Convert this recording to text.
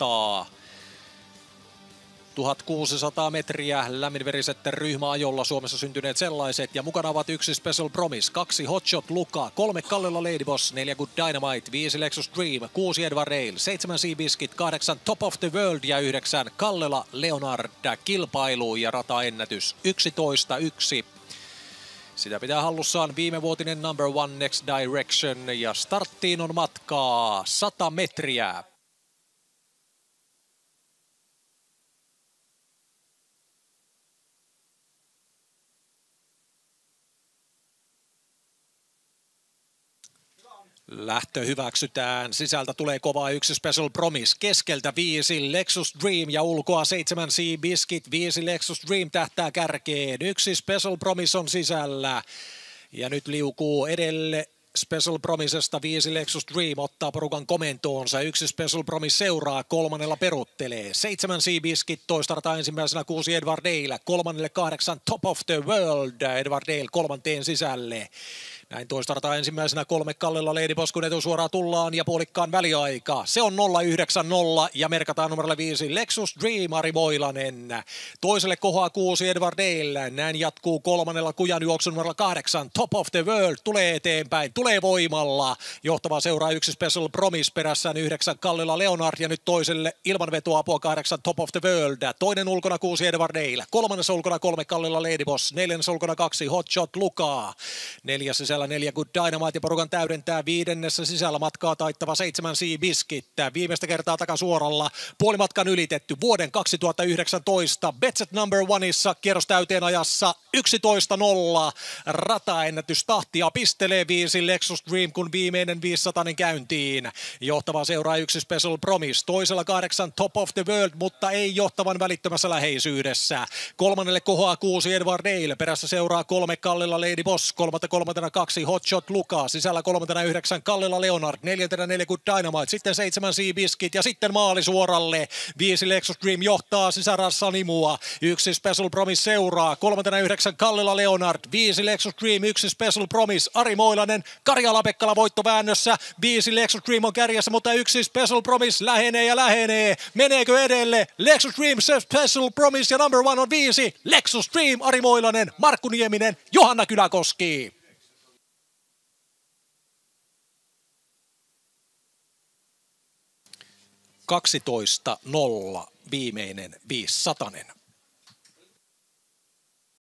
rataa. 1600 metriä lämminveriset ryhmäajolla Suomessa syntyneet sellaiset. Ja mukana ovat yksi Special Promise, kaksi Hotshot Luka, kolme Kallella Ladyboss, neljä Good Dynamite, viisi Lexus Dream, kuusi Edward Rail, seitsemän Sea Biscuit, kahdeksan Top of the World ja yhdeksän Kallela Leonard kilpailu ja rataennätys 11-1. Sitä pitää hallussaan viimevuotinen number one Next Direction ja starttiin on matkaa 100 metriä. Lähtö hyväksytään. Sisältä tulee kovaa yksi Special Promise. Keskeltä viisi Lexus Dream ja ulkoa seitsemän Sea Biscuit. Viisi Lexus Dream tähtää kärkeen. Yksi Special Promise on sisällä. Ja nyt liukuu edelle Special Promisesta viisi Lexus Dream ottaa porukan komentoonsa. Yksi Special Promise seuraa, kolmannella peruttelee. Seitsemän Sea Biscuit toistarta ensimmäisenä kuusi Edward Dale. Kolmannelle kahdeksan Top of the World. Edward Dale kolmanteen sisälle. Näin toistarta ensimmäisenä kolme Kallella Lady kun etusuoraan tullaan ja puolikkaan väliaika. Se on 090 ja merkataan numerolle 5 Lexus Dream Ari. Toiselle kohoa kuusi Edward Dale. Näin jatkuu kolmannella kujan juoksun numerolla 8 Top of the World tulee eteenpäin, tulee voimalla. Johtava seuraa yksi Special Promise perässään yhdeksän Kallella Leonard ja nyt toiselle ilman vetoapua kahdeksan Top of the World. Toinen ulkona kuusi Edward Dale. Kolmannessa ulkona kolme Kallella Lady Boss. Neljännessä ulkona kaksi Hotshot Lukaa. Neljäs sisällä sisällä neljä Good Dynamite porukan täydentää viidennessä sisällä matkaa taittava seitsemän Sea Biscuit. Viimeistä kertaa takasuoralla puolimatkan ylitetty vuoden 2019 Betset number oneissa kierros täyteen ajassa 11.0. Rataennätys tahtia pistelee viisi Lexus Dream, kun viimeinen 500 käyntiin. Johtava seuraa yksi Special Promise. Toisella kahdeksan Top of the World, mutta ei johtavan välittömässä läheisyydessä. Kolmannelle kohoaa kuusi Edward Dale. Perässä seuraa kolme Kallilla Lady Boss. Kolmatta kolmantena kaksi Hotshot Luka. Sisällä kolmantena yhdeksän Kallilla Leonard. Neljäntenä neljä Good Dynamite. Sitten seitsemän Sea Biscuit ja sitten maali suoralle. Viisi Lexus Dream johtaa sisärassa nimua. Yksi Special Promise seuraa. Kolmantena yhdeksän 9 Kallila Leonard, 5 Lexus Dream, 1 Special Promise, Ari Moilanen, Karjala Pekkala voittoväännössä, 5 Lexus Dream on kärjessä, mutta yksi Special Promise lähenee ja lähenee. Meneekö edelle? Lexus Dream, Special Promise ja number one on 5, Lexus Dream, Ari Moilanen, Markku Nieminen, Johanna Kyläkoski. 12.0 viimeinen 500.